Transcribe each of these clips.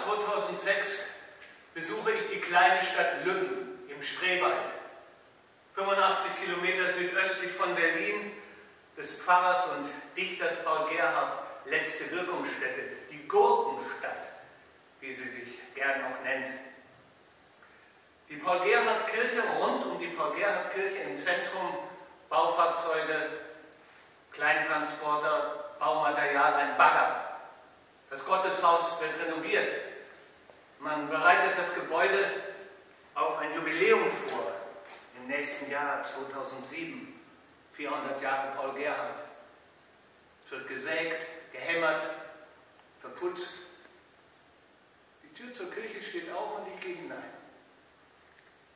Im Januar 2006 besuche ich die kleine Stadt Lübben im Spreewald, 85 Kilometer südöstlich von Berlin, des Pfarrers und Dichters Paul Gerhardt letzte Wirkungsstätte, die Gurkenstadt, wie sie sich gern noch nennt. Die Paul-Gerhardt-Kirche, rund um die Paul-Gerhardt-Kirche im Zentrum, Baufahrzeuge, Kleintransporter, Baumaterial, ein Bagger. Das Gotteshaus wird renoviert. Man bereitet das Gebäude auf ein Jubiläum vor im nächsten Jahr 2007, 400 Jahre Paul Gerhardt. Es wird gesägt, gehämmert, verputzt. Die Tür zur Kirche steht auf und ich gehe hinein.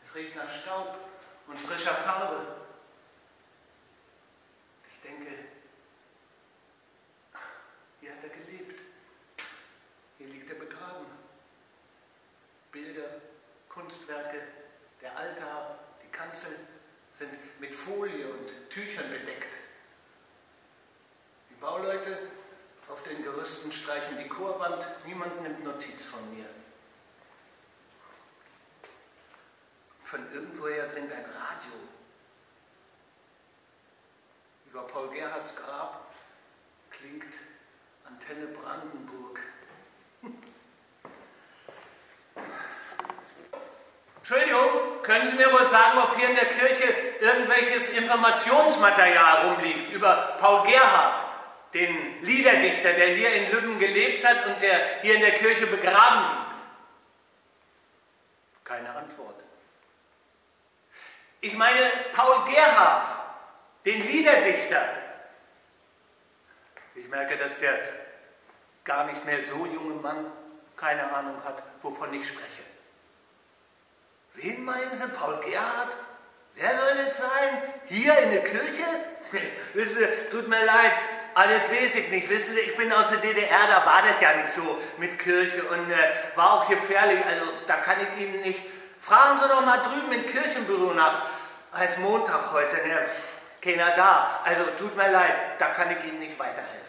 Es riecht nach Staub und frischer Farbe. Ich denke, hier hat er gelebt. Hier liegt er begraben. Bilder, Kunstwerke, der Altar, die Kanzel sind mit Folie und Tüchern bedeckt. Die Bauleute auf den Gerüsten streichen die Chorwand, niemand nimmt Notiz von mir. Von irgendwoher dringt ein Radio. Über Paul Gerhards Grab klingt Antenne Brandenburg. Entschuldigung, können Sie mir wohl sagen, ob hier in der Kirche irgendwelches Informationsmaterial rumliegt über Paul Gerhardt, den Liederdichter, der hier in Lübben gelebt hat und der hier in der Kirche begraben liegt? Keine Antwort. Ich meine Paul Gerhardt, den Liederdichter. Ich merke, dass der gar nicht mehr so junge Mann keine Ahnung hat, wovon ich spreche. Wen meinen Sie, Paul Gerhardt? Wer soll es sein? Hier in der Kirche? Wissen Sie, tut mir leid, alles weiß ich nicht. Wissen Sie, ich bin aus der DDR, da war das ja nicht so mit Kirche und äh, war auch gefährlich. Also da kann ich Ihnen nicht. Fragen Sie doch mal drüben im Kirchenbüro nach. Heißt Montag heute, ne? Keiner da. Also tut mir leid, da kann ich Ihnen nicht weiterhelfen.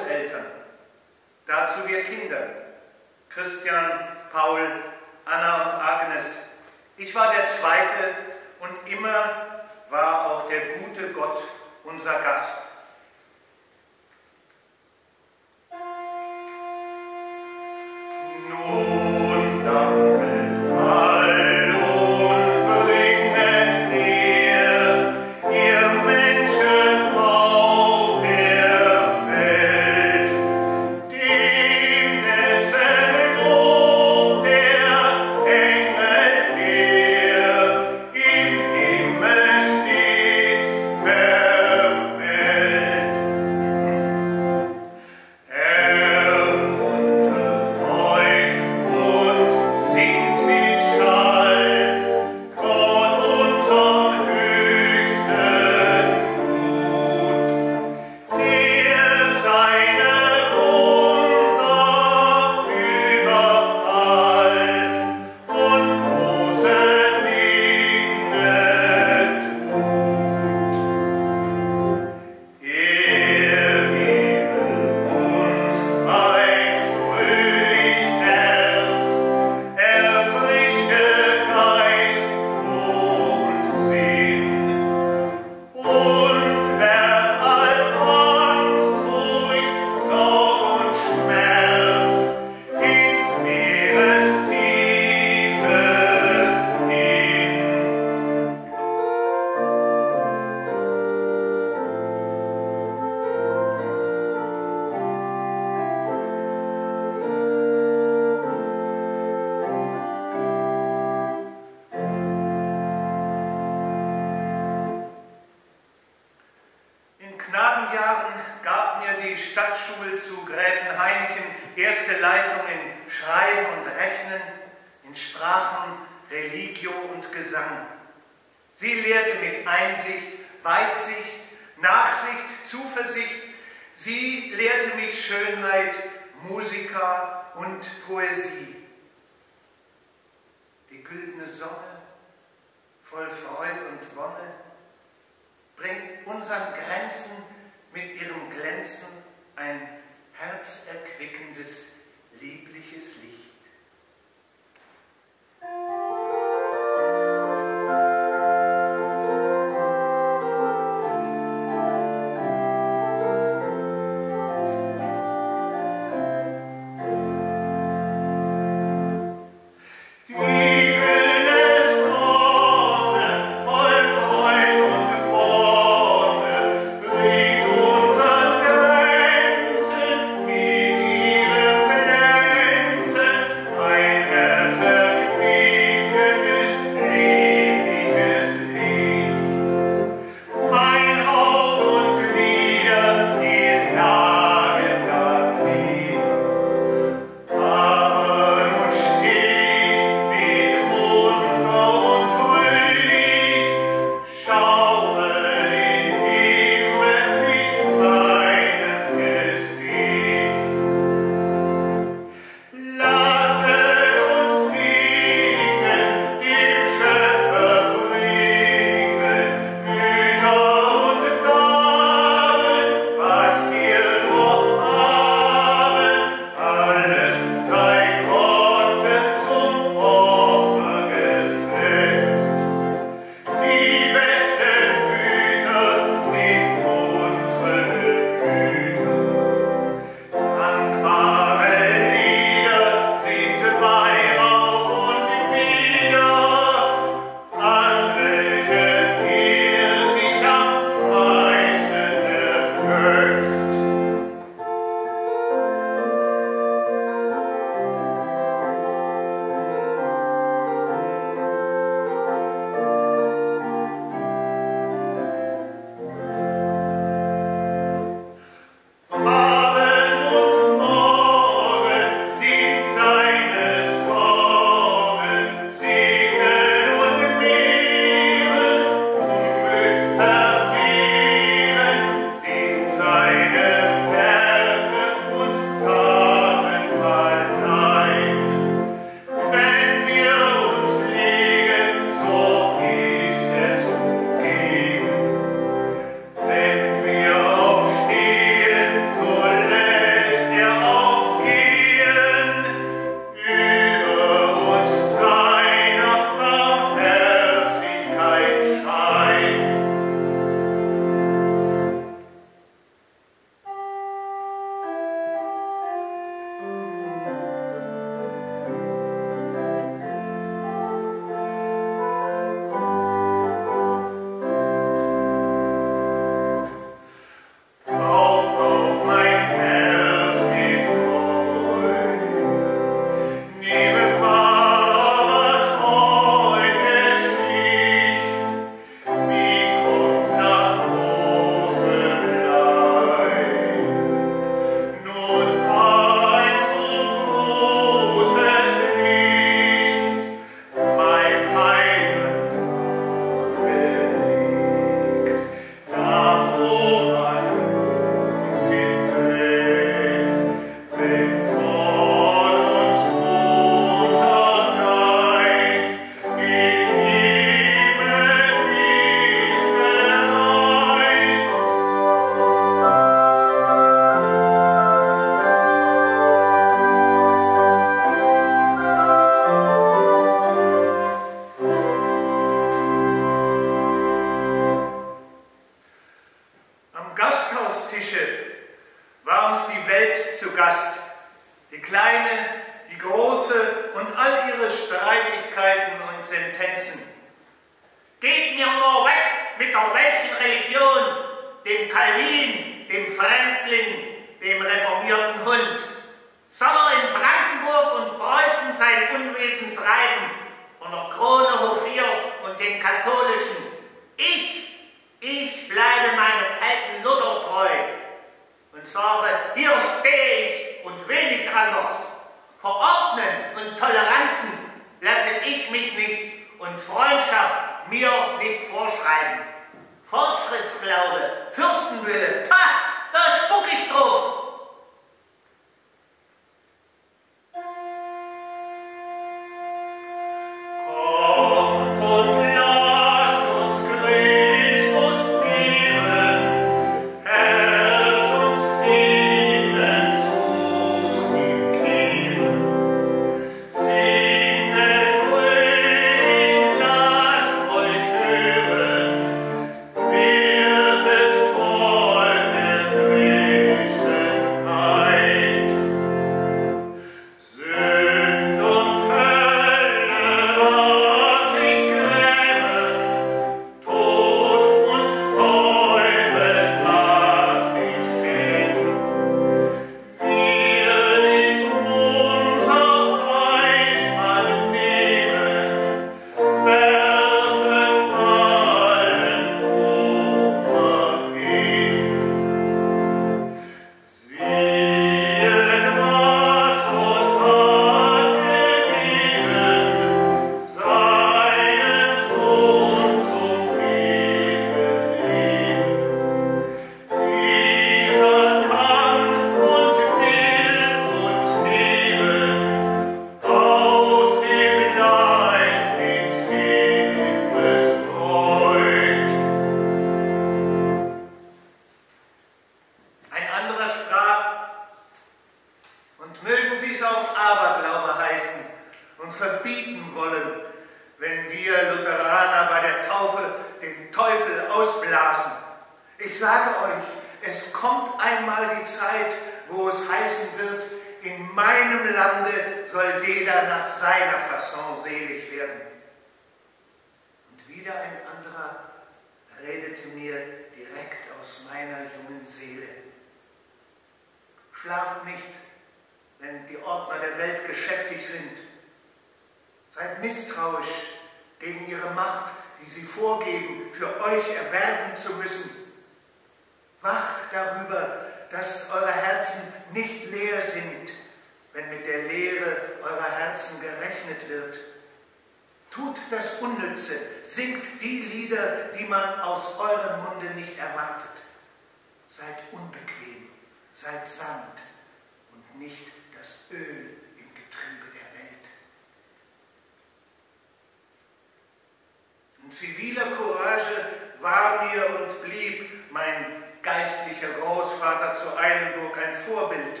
Ziviler Courage war mir und blieb mein geistlicher Großvater zu Eilenburg ein Vorbild,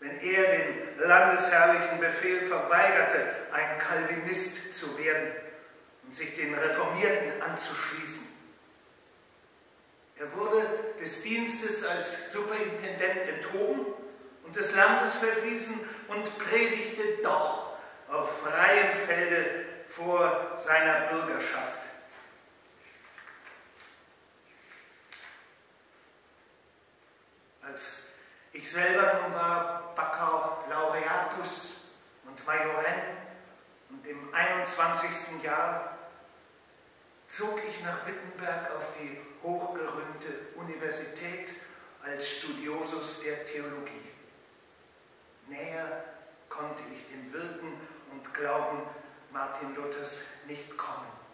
wenn er den landesherrlichen Befehl verweigerte, ein Calvinist zu werden und sich den Reformierten anzuschließen. Er wurde des Dienstes als Superintendent enthoben und des Landes verwiesen und predigte doch auf freiem Felde vor seiner Bürgerschaft. Als ich selber nun war Baccalaureatus und Majorenn und im 21. Jahr zog ich nach Wittenberg auf die hochgerühmte Universität als Studiosus der Theologie. Näher konnte ich dem Wirken und Glauben Martin Luthers nicht kommen.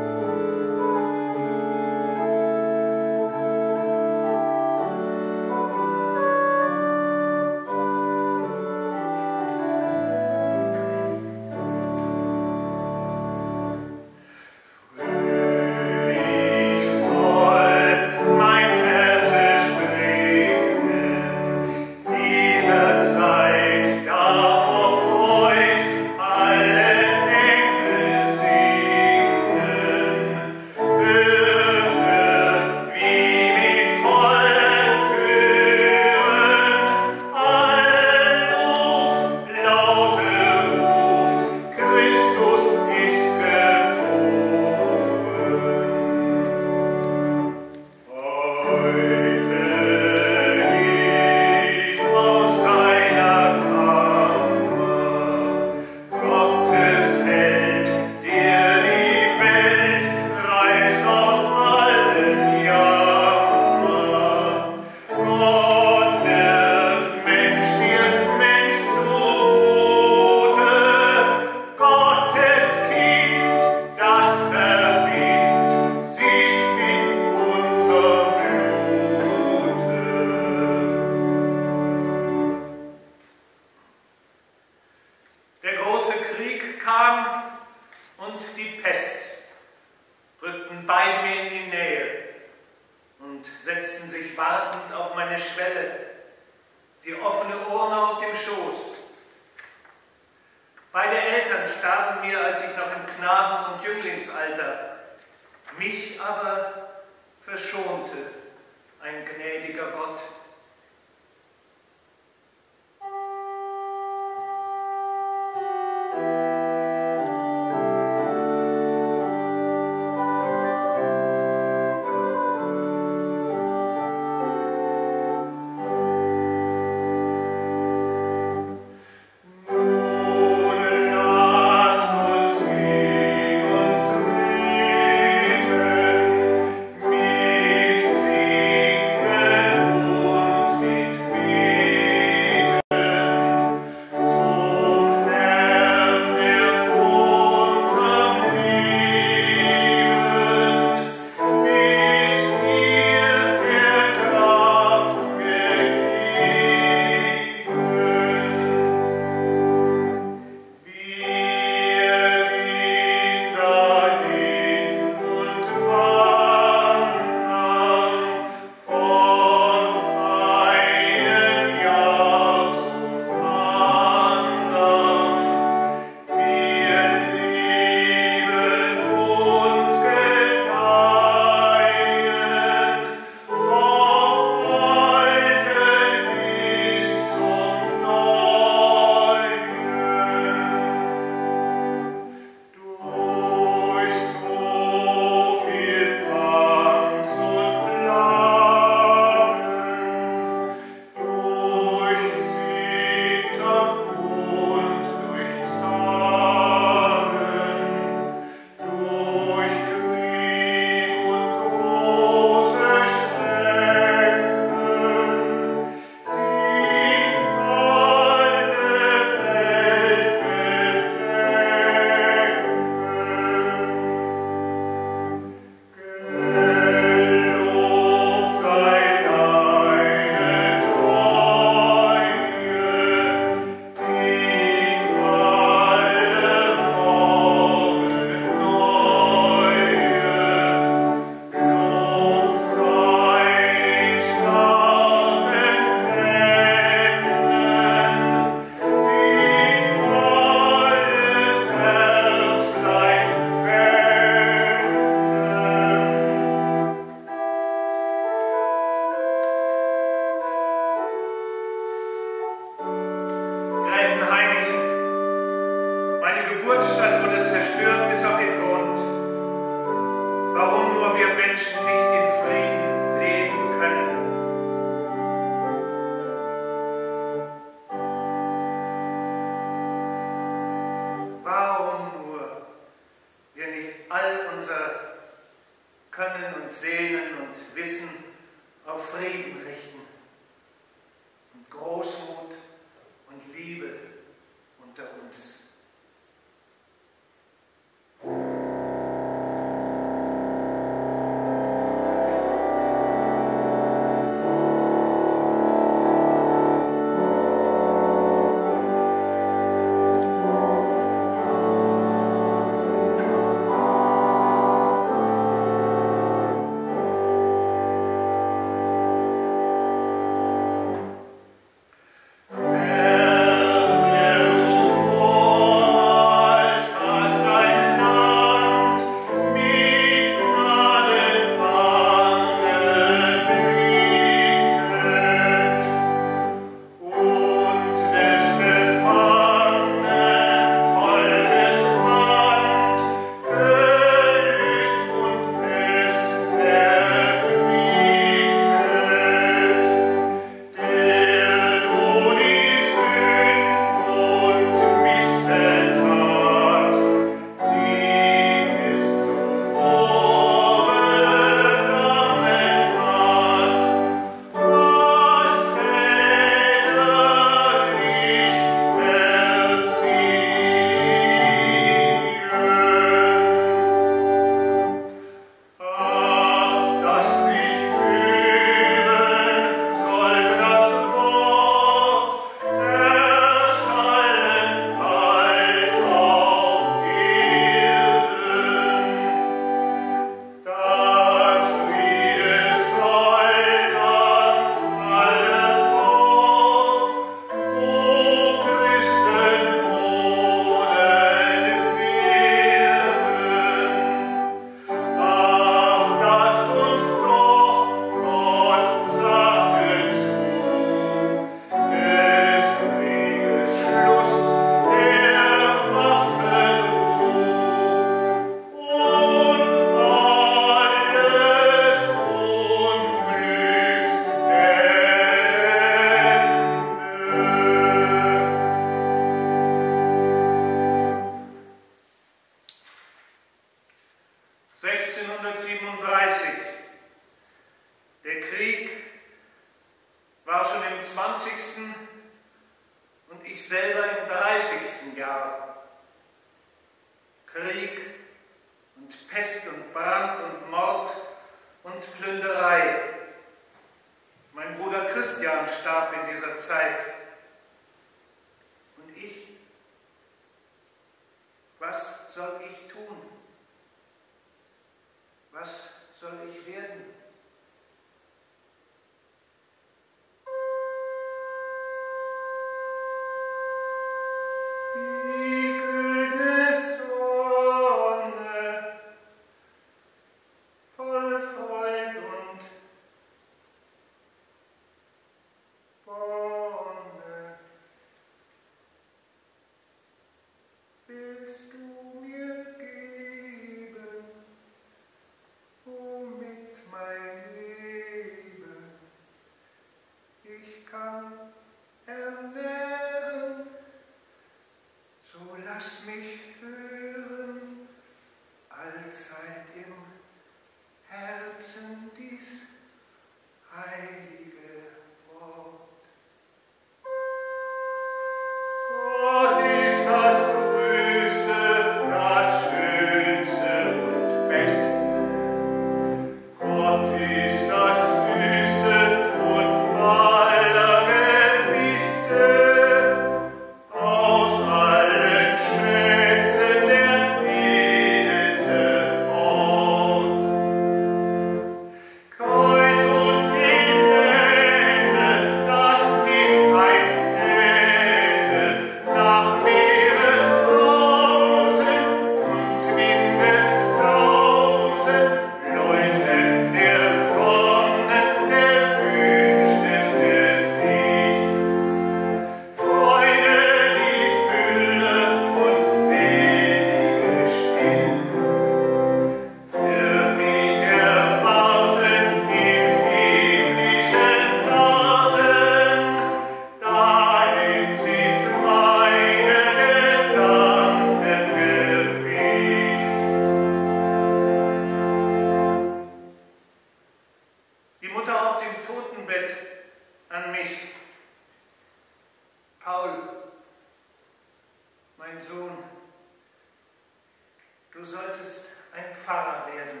ein Pfarrer werden.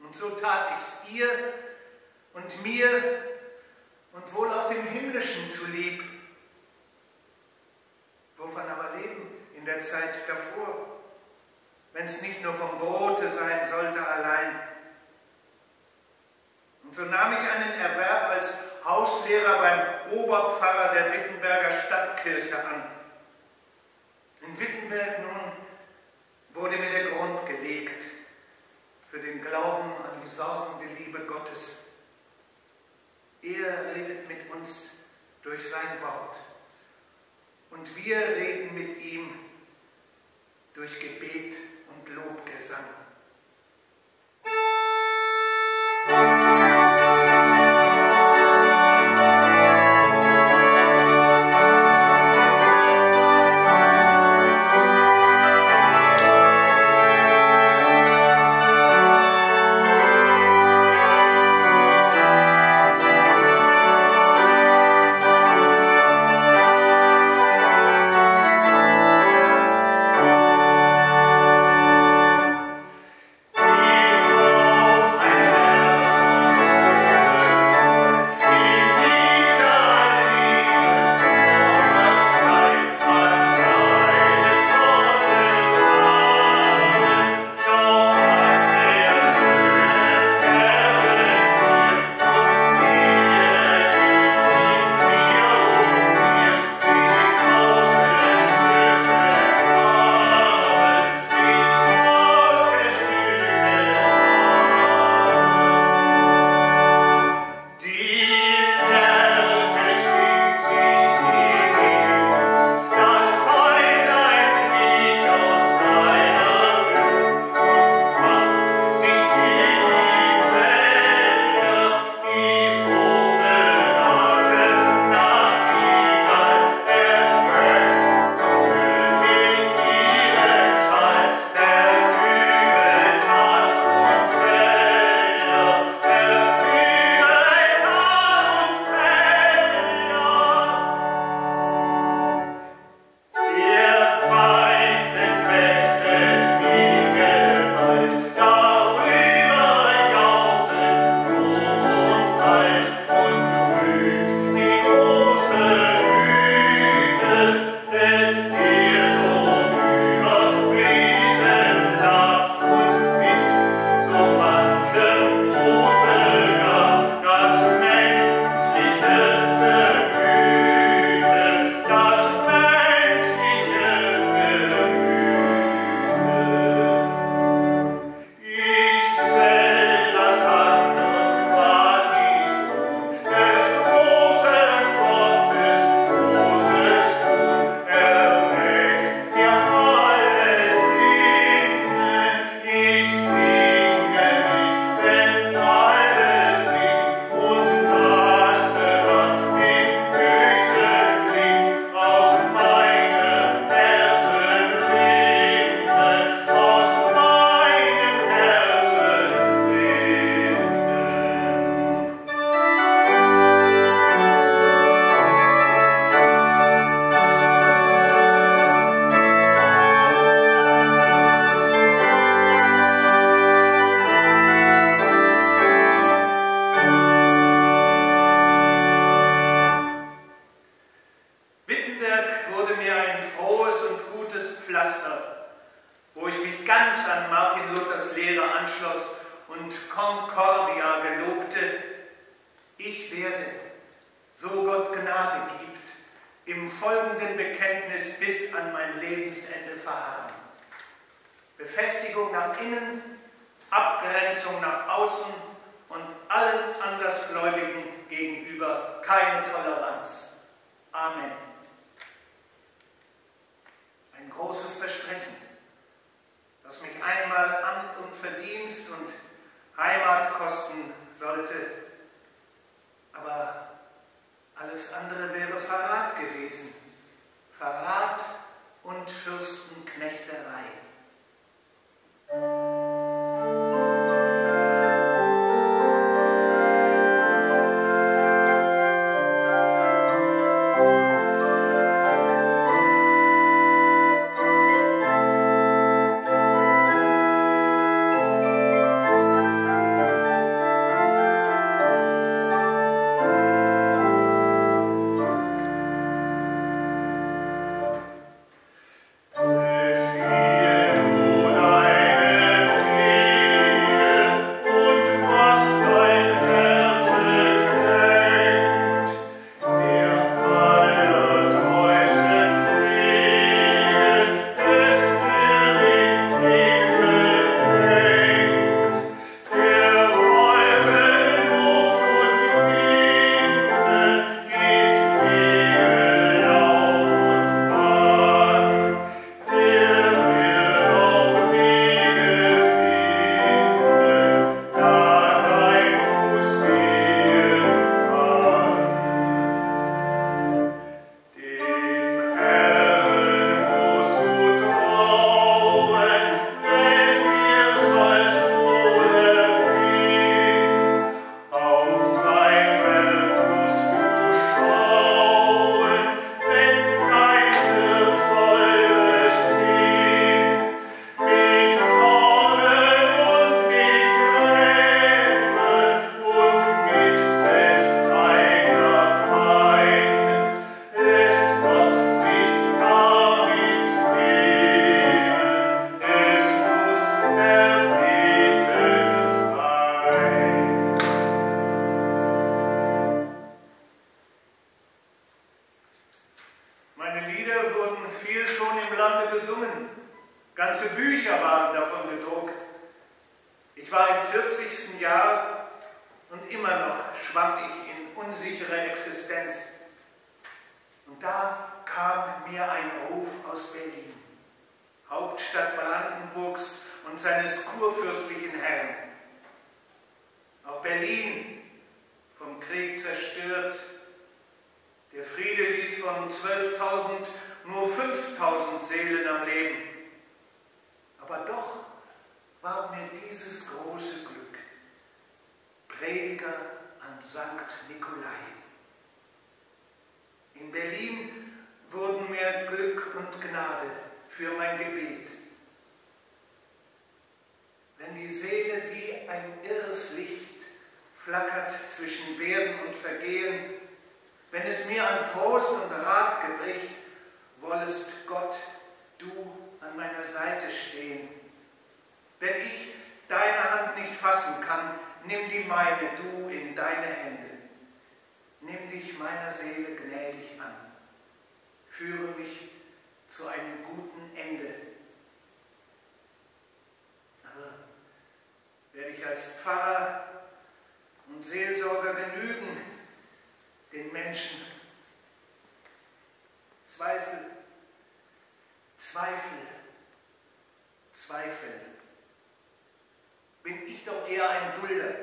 Und so tat ich's ihr und mir und wohl auch dem Himmlischen zulieb. Wovon aber leben in der Zeit davor, wenn es nicht nur vom Brote sein sollte allein? Und so nahm ich einen Erwerb als Hauslehrer beim Oberpfarrer der Wittenberger Stadtkirche an. In Wittenberg nun wurde mir der Grund gelegt für den Glauben an die sorgende Liebe Gottes. Er redet mit uns durch sein Wort und wir reden mit ihm durch Gebet und Lobgesang. gesungen. Ganze Bücher waren davon gedruckt. Ich war im 40. Jahr und immer noch schwamm ich in unsicherer Existenz. Und da kam mir ein Ruf aus Berlin, Hauptstadt Brandenburgs und seines kurfürstlichen Herrn. Auch Berlin, vom Krieg zerstört, der Friede ließ von 12.000 nur 5000 Seelen am Leben. Aber doch war mir dieses große Glück. Prediger an St. Nikolai. In Berlin wurden mir Glück und Gnade für mein Gebet. Wenn die Seele wie ein irres Licht flackert zwischen Werden und Vergehen, wenn es mir an Trost und Rat gebricht, wollest Gott du an meiner Seite stehen. Wenn ich deine Hand nicht fassen kann, nimm die meine du in deine Hände. Nimm dich meiner Seele gnädig an. Führe mich zu einem guten Ende. Aber werde ich als Pfarrer und Seelsorger genügen, den Menschen Zweifel, Zweifel, Zweifel. Bin ich doch eher ein Dulder,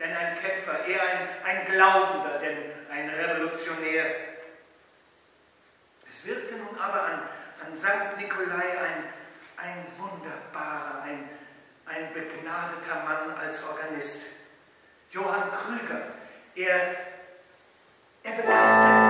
denn ein Kämpfer, eher ein, ein Glaubender, denn ein Revolutionär. Es wirkte nun aber an, an St. Nikolai ein, ein wunderbarer, ein, ein begnadeter Mann als Organist. Johann Krüger, er, er begeistert.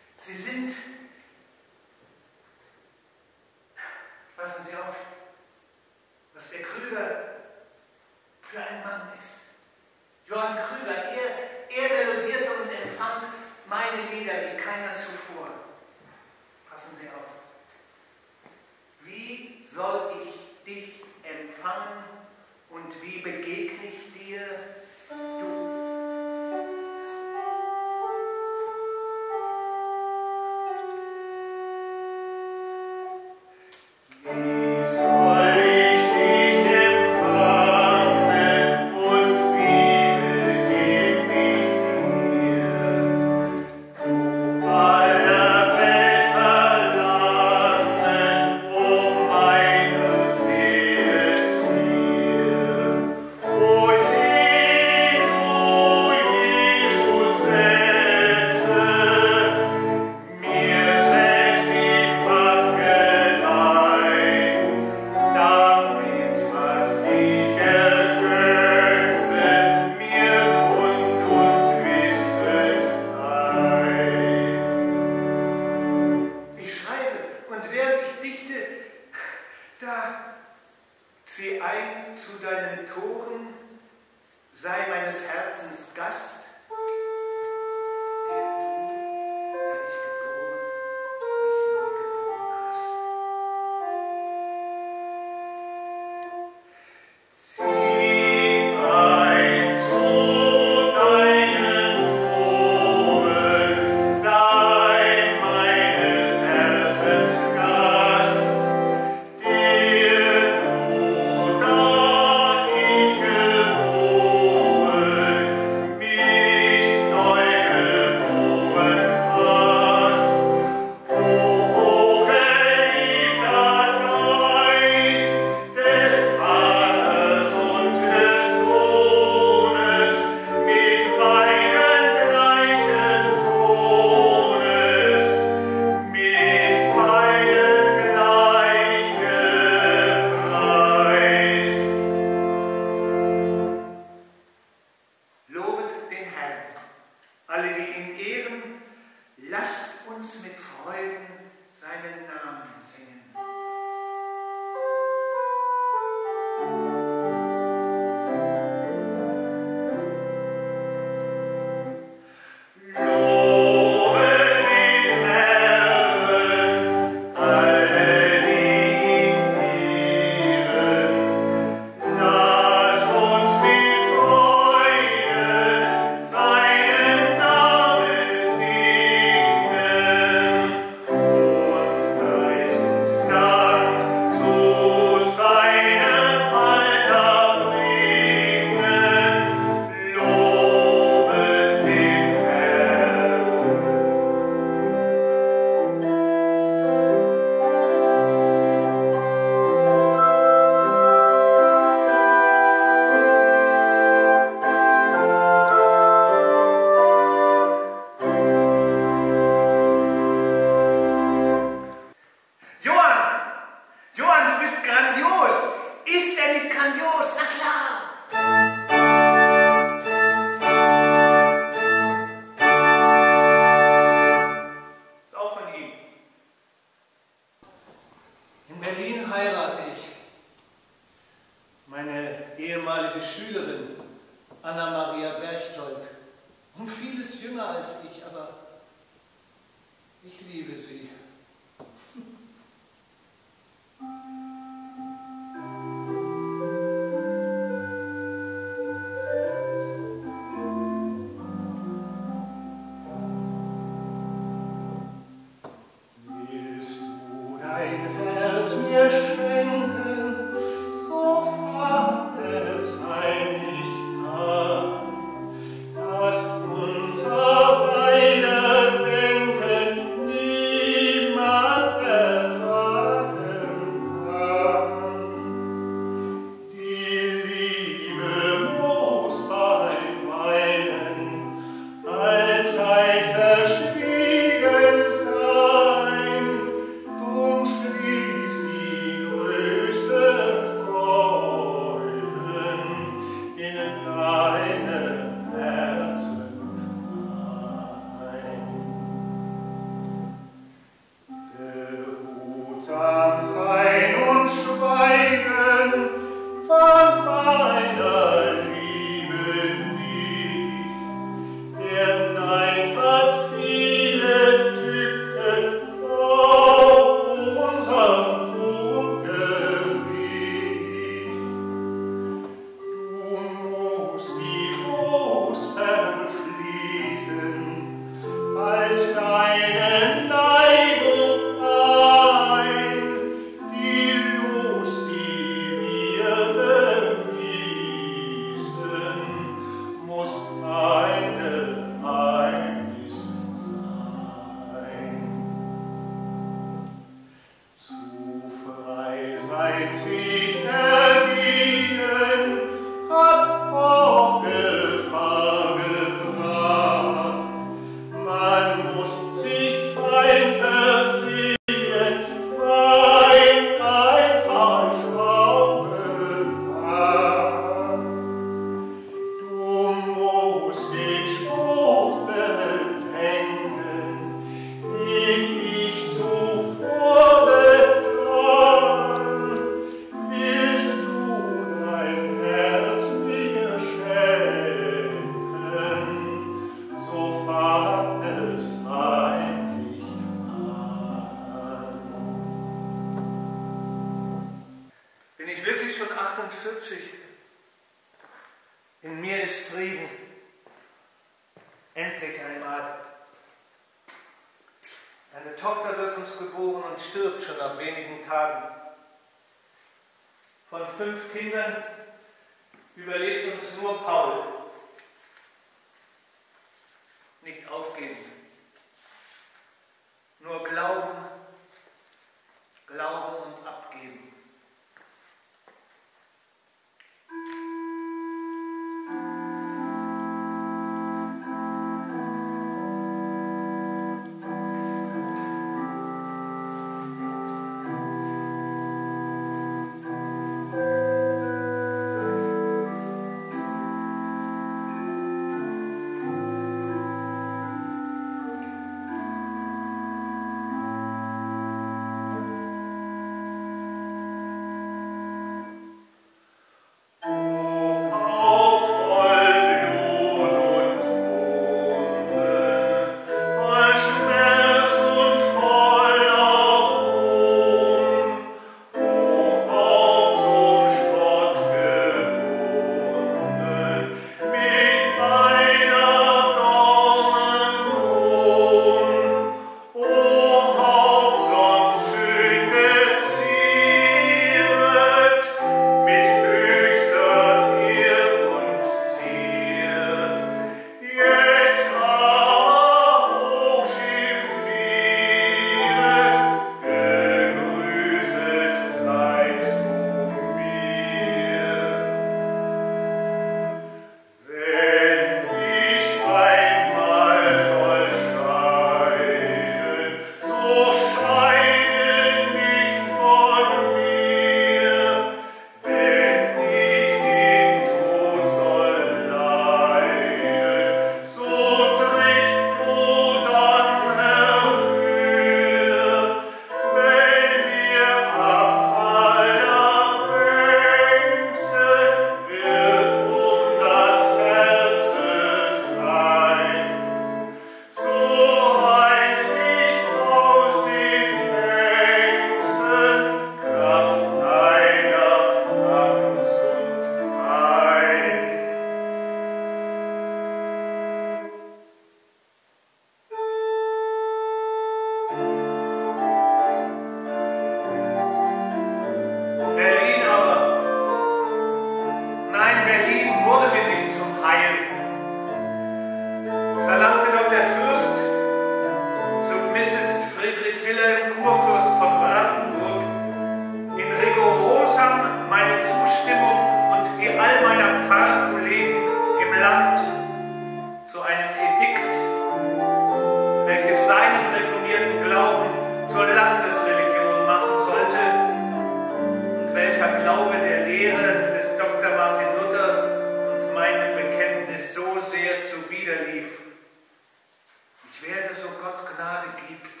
Gott Gnade gibt,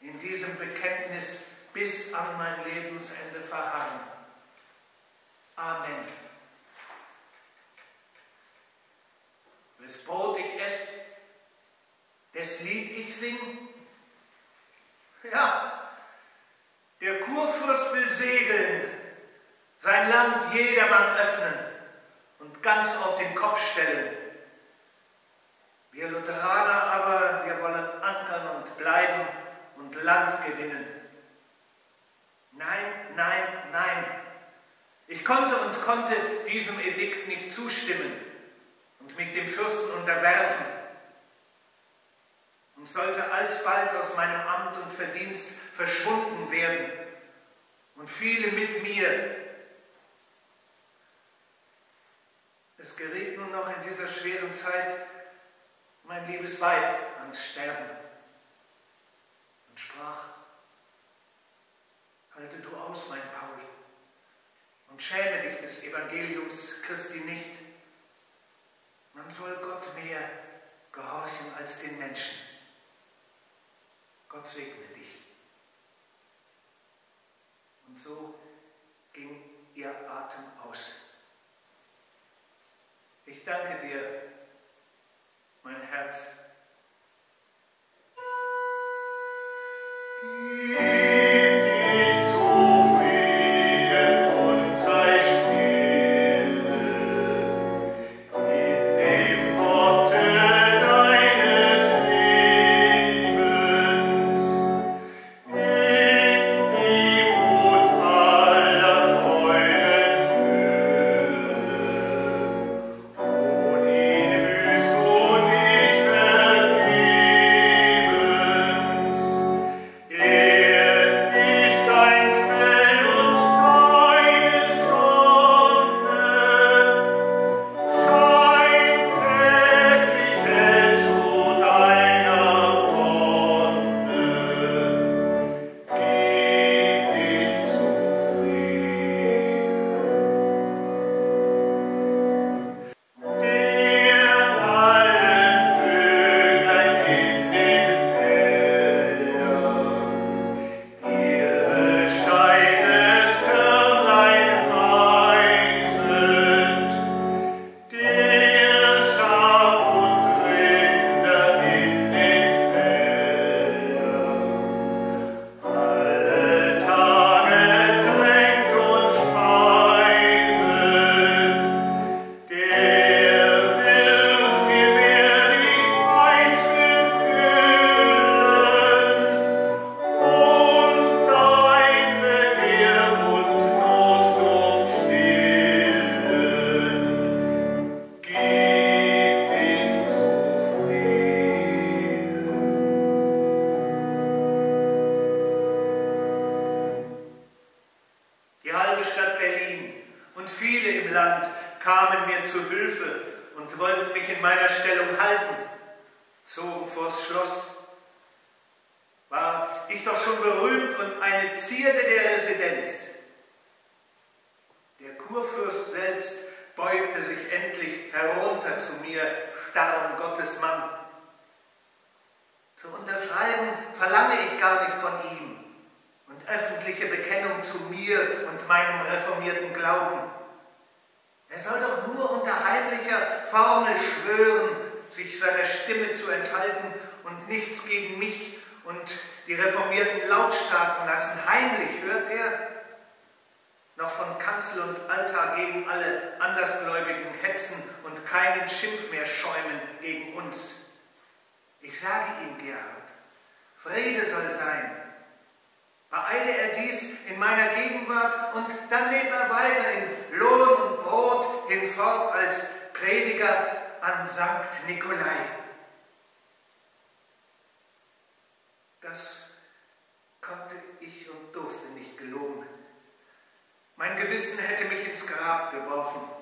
in diesem Bekenntnis bis an mein Lebensende verharren. Amen. Wes Brot ich esse, des Lied ich sing. Ja, der Kurfürst will segeln, sein Land jedermann öffnen und ganz auf den Kopf stellen. Wir Lutheraner Land gewinnen. Nein, nein, nein. Ich konnte und konnte diesem Edikt nicht zustimmen und mich dem Fürsten unterwerfen und sollte alsbald aus meinem Amt und Verdienst verschwunden werden und viele mit mir. Es gerät nun noch in dieser schweren Zeit mein liebes Weib ans Sterben und sprach, halte du aus, mein Paul, und schäme dich des Evangeliums Christi nicht. Man soll Gott mehr gehorchen als den Menschen. Gott segne dich. Und so ging ihr Atem aus. Ich danke dir, mein Herz, Thank you. Das konnte ich und durfte nicht geloben. Mein Gewissen hätte mich ins Grab geworfen.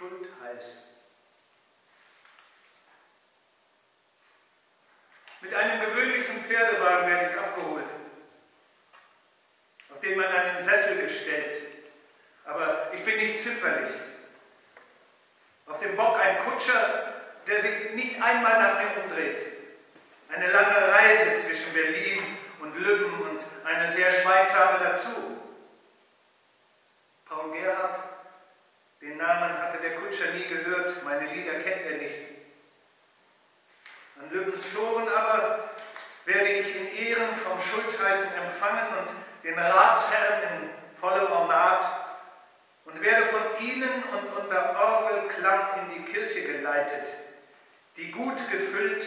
Schuld heißt. Mit einem gewöhnlichen Pferdewagen werde ich abgeholt, auf den man einen Sessel gestellt. Aber ich bin nicht zimperlich. Auf dem Bock ein Kutscher, der sich nicht einmal nach mir umdreht. Eine lange Reise zwischen Berlin und Lübben und eine sehr schweigsame dazu. Paul Gerhardt den Namen hatte der Kutscher nie gehört, meine Lieder kennt er nicht. An Lübbens Toren aber werde ich in Ehren vom Schultheißen empfangen und den Ratsherren in vollem Ornat und werde von ihnen und unter Orgelklang in die Kirche geleitet, die gut gefüllt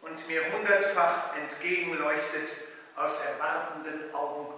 und mir hundertfach entgegenleuchtet aus erwartenden Augen.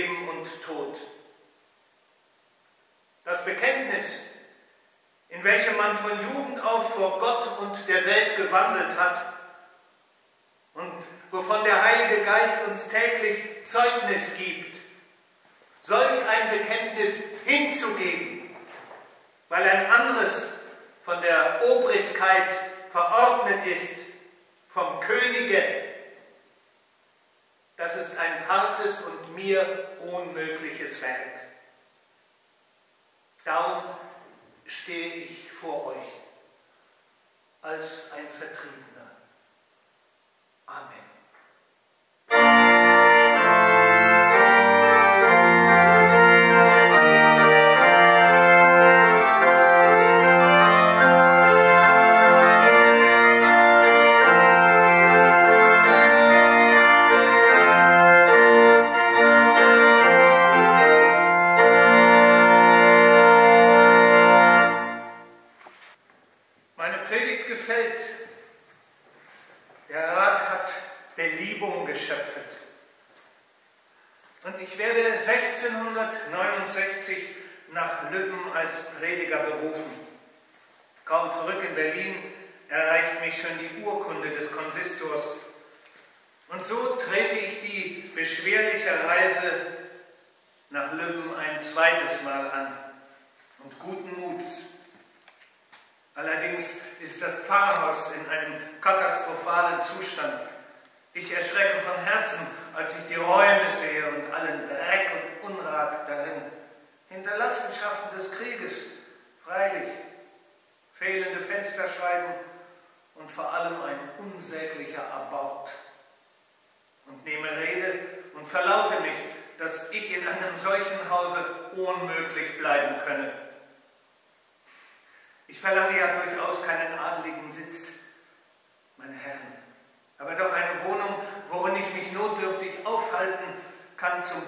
Leben und Tod. Das Bekenntnis, in welchem man von Jugend auf vor Gott und der Welt gewandelt hat und wovon der Heilige Geist uns täglich Zeugnis gibt, solch ein Bekenntnis hinzugeben, weil ein anderes von der Obrigkeit verordnet ist, vom Könige, das ist ein hartes und mir unmögliches Werk. Darum stehe ich vor euch als ein Vertriebener. Amen.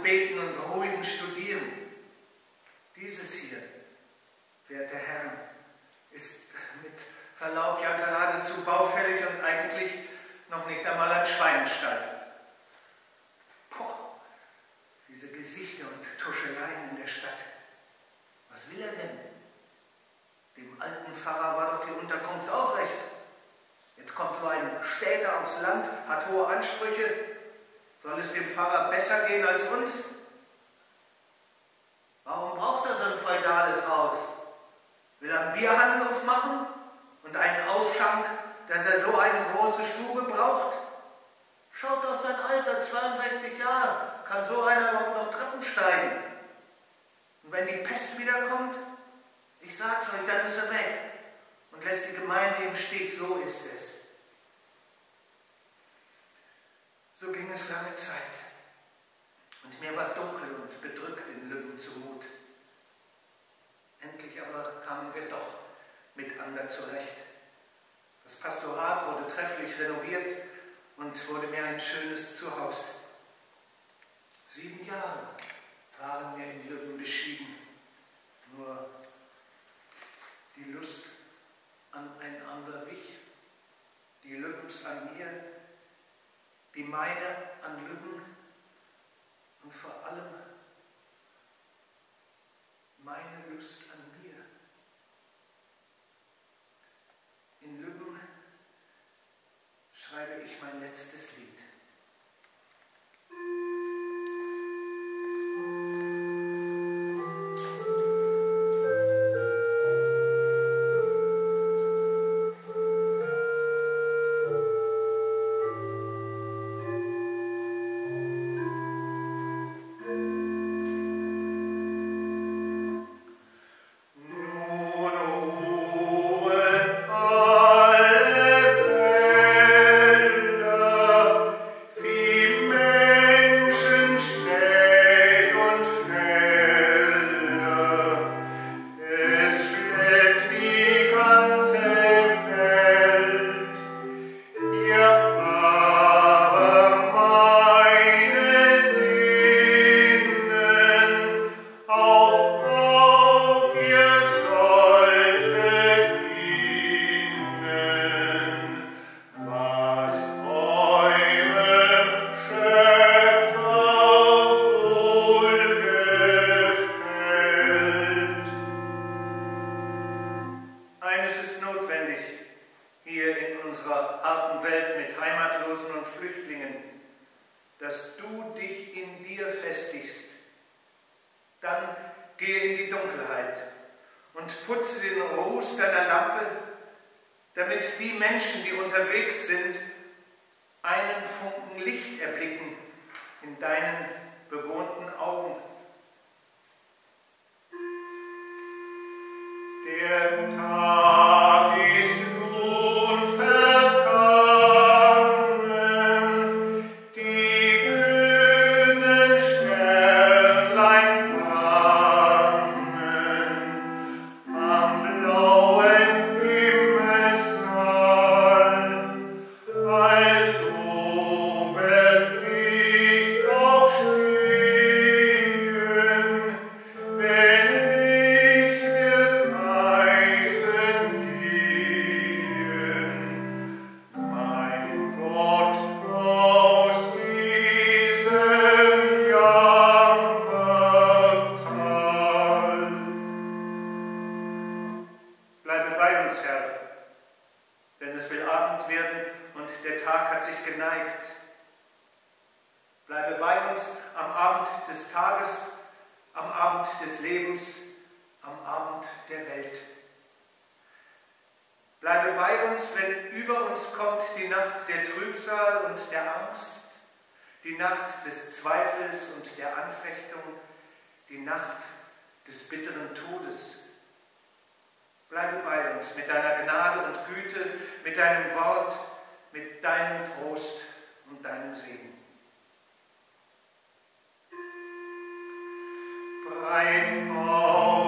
und Beten und ruhigen Studieren. Dieses hier, werte Herren, ist mit Verlaub ja geradezu baufällig und eigentlich noch nicht einmal ein Schweinstall. Boah, diese Gesichter und Tuscheleien in der Stadt. Was will er denn? Dem alten Pfarrer war doch die Unterkunft auch recht. Jetzt kommt so ein Städter aufs Land, hat hohe Ansprüche, soll es dem Pfarrer besser gehen als uns? Warum braucht er so ein feudales Haus? Will er einen Bierhandel aufmachen und einen Ausschank, dass er so eine große Stube braucht? Schaut auf sein Alter, 62 Jahre, kann so einer überhaupt noch Treppen steigen? Und wenn die Pest wiederkommt, ich sag's euch, dann ist er weg und lässt die Gemeinde im Stich, so ist es. So ging es lange Zeit. Und mir war dunkel und bedrückt in Lübben zumut. Endlich aber kamen wir doch miteinander zurecht. Das Pastorat wurde trefflich renoviert und wurde mir ein schönes Zuhause. Sieben Jahre waren mir in Lübben beschieden. Nur die Lust aneinander wich, die Lübbens an mir die meine an Lücken und vor allem meine Lust an mir. In Lücken schreibe ich mein letztes Zweifels und der Anfechtung, die Nacht des bitteren Todes. Bleibe bei uns mit deiner Gnade und Güte, mit deinem Wort, mit deinem Trost und deinem Segen. Brein auf.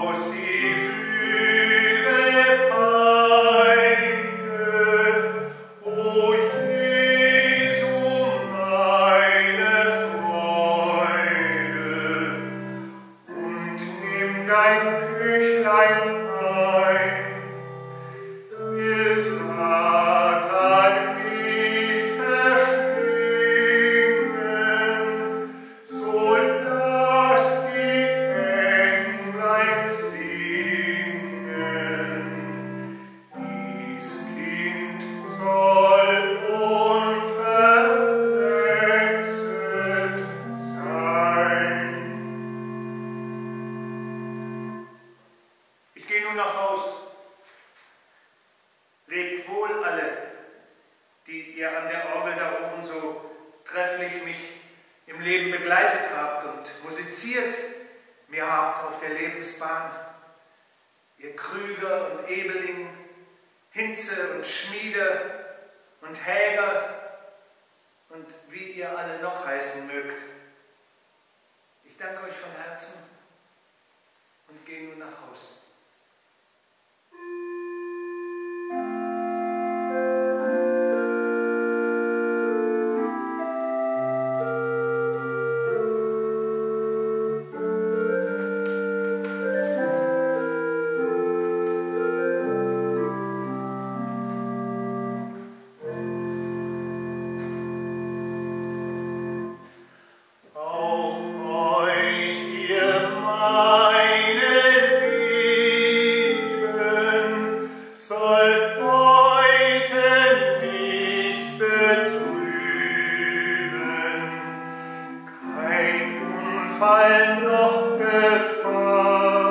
Fall noch Gefahr.